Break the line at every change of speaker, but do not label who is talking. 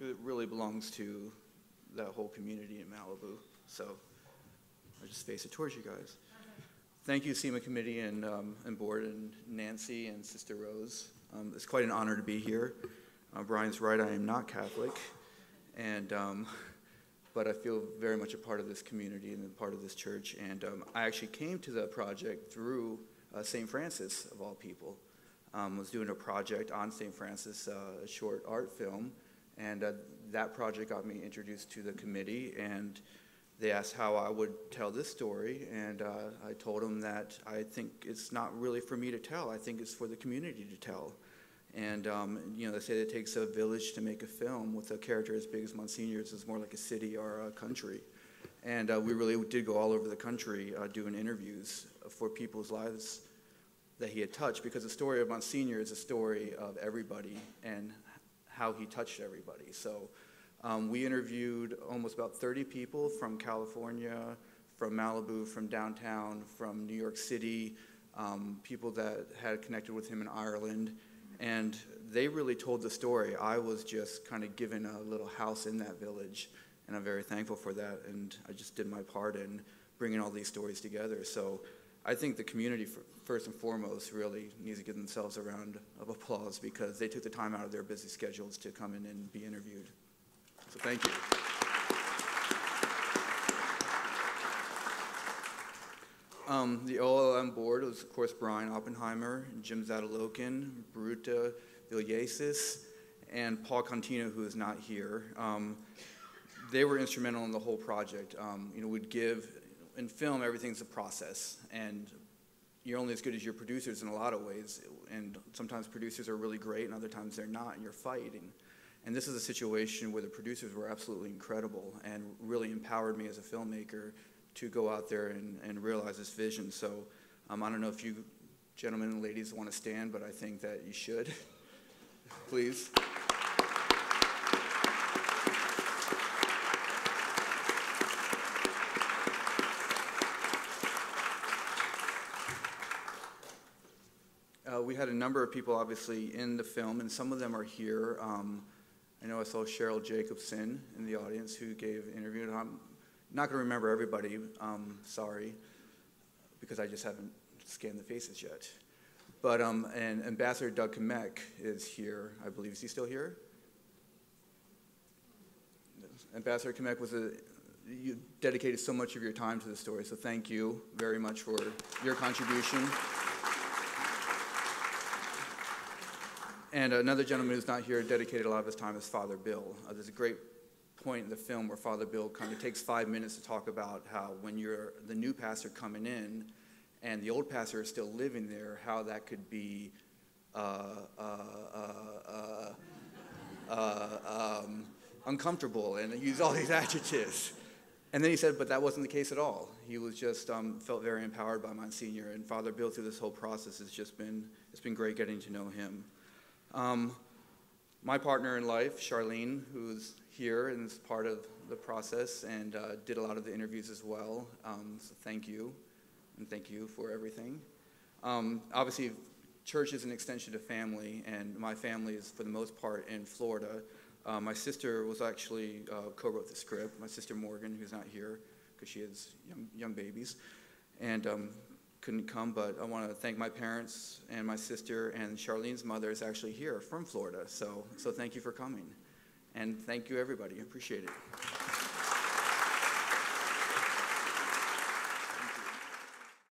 'cause it really belongs to that whole community in Malibu. So I just face it towards you guys. Thank you, CIMA Committee and, um, and Board, and Nancy and Sister Rose. Um, it's quite an honor to be here. Uh, Brian's right, I am not Catholic, and um, but I feel very much a part of this community and a part of this church. And um, I actually came to the project through uh, St. Francis, of all people. Um, was doing a project on St. Francis, uh, a short art film, and uh, that project got me introduced to the committee. And they asked how I would tell this story, and uh, I told them that I think it's not really for me to tell. I think it's for the community to tell. And um, you know, they say it takes a village to make a film with a character as big as Monsignor's it's more like a city or a country. And uh, we really did go all over the country uh, doing interviews for people's lives that he had touched, because the story of Monsignor is a story of everybody and how he touched everybody. So um, we interviewed almost about 30 people from California, from Malibu, from downtown, from New York City, um, people that had connected with him in Ireland and they really told the story. I was just kind of given a little house in that village, and I'm very thankful for that. And I just did my part in bringing all these stories together. So I think the community, first and foremost, really needs to give themselves a round of applause because they took the time out of their busy schedules to come in and be interviewed. So thank you. Um, the OLM board was, of course, Brian Oppenheimer, Jim Zadalokin, Bruta Vilyasis, and Paul Contino, who is not here. Um, they were instrumental in the whole project. Um, you know, we'd give, in film, everything's a process, and you're only as good as your producers in a lot of ways. And sometimes producers are really great, and other times they're not, and you're fighting. And this is a situation where the producers were absolutely incredible and really empowered me as a filmmaker to go out there and, and realize this vision. So um, I don't know if you gentlemen and ladies want to stand, but I think that you should. Please. Uh, we had a number of people obviously in the film, and some of them are here. Um, I know I saw Cheryl Jacobson in the audience who gave an interview. And I'm not going to remember everybody, um, sorry, because I just haven't scanned the faces yet. But um, and Ambassador Doug Kmiec is here, I believe. Is he still here? Ambassador Kmiec was a, you dedicated so much of your time to the story, so thank you very much for your contribution. And another gentleman who's not here dedicated a lot of his time is Father Bill. Uh, there's a great point in the film where Father Bill kind of takes five minutes to talk about how when you're the new pastor coming in and the old pastor is still living there, how that could be uh, uh, uh, uh um, uncomfortable and use all these adjectives. And then he said, but that wasn't the case at all. He was just um, felt very empowered by Monsignor, and Father Bill through this whole process has just been it's been great getting to know him. Um, my partner in life, Charlene, who's here and is part of the process and uh, did a lot of the interviews as well. Um, so thank you, and thank you for everything. Um, obviously, church is an extension of family, and my family is, for the most part, in Florida. Uh, my sister was actually uh, co-wrote the script. My sister Morgan, who's not here because she has young, young babies, and um, couldn't come. But I want to thank my parents and my sister, and Charlene's mother is actually here from Florida. So, so thank you for coming. And thank you, everybody. Appreciate it.